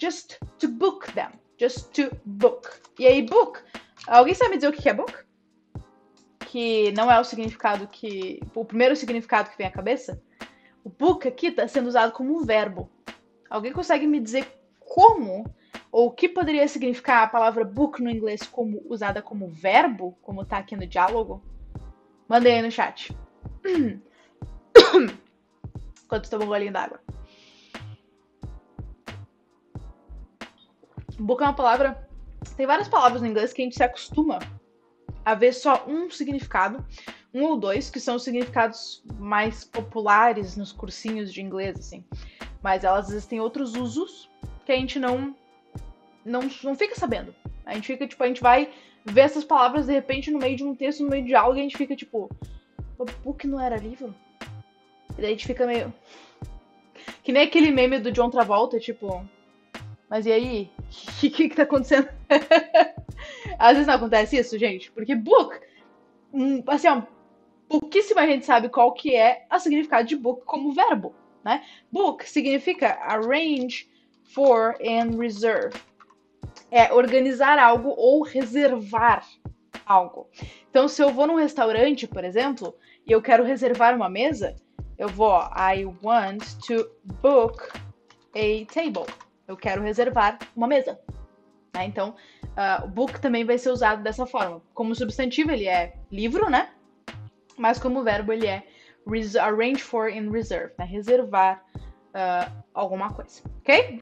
just to book them. Just to book. E aí, book. Alguém sabe dizer o que é book? Que não é o significado que. O primeiro significado que vem à cabeça? O book aqui está sendo usado como um verbo. Alguém consegue me dizer como ou o que poderia significar a palavra book no inglês como usada como verbo, como tá aqui no diálogo? Mandei aí no chat. Enquanto toma um golinho d'água. Book é uma palavra. Tem várias palavras no inglês que a gente se acostuma a ver só um significado, um ou dois, que são os significados mais populares nos cursinhos de inglês, assim. Mas elas às vezes têm outros usos que a gente não, não, não fica sabendo. A gente fica, tipo, a gente vai ver essas palavras de repente no meio de um texto, no meio de algo, e a gente fica tipo, o book não era livro? E daí a gente fica meio. Que nem aquele meme do John Travolta, tipo. Mas e aí? O que, que, que tá acontecendo? Às vezes não acontece isso, gente, porque book, hum, assim, ó, pouquíssima gente sabe qual que é o significado de book como verbo, né? Book significa arrange for and reserve. É organizar algo ou reservar algo. Então, se eu vou num restaurante, por exemplo, e eu quero reservar uma mesa, eu vou, I want to book a table. Eu quero reservar uma mesa. Né? Então, uh, o book também vai ser usado dessa forma. Como substantivo, ele é livro, né? Mas como verbo, ele é arrange for and reserve, né? Reservar uh, alguma coisa, ok?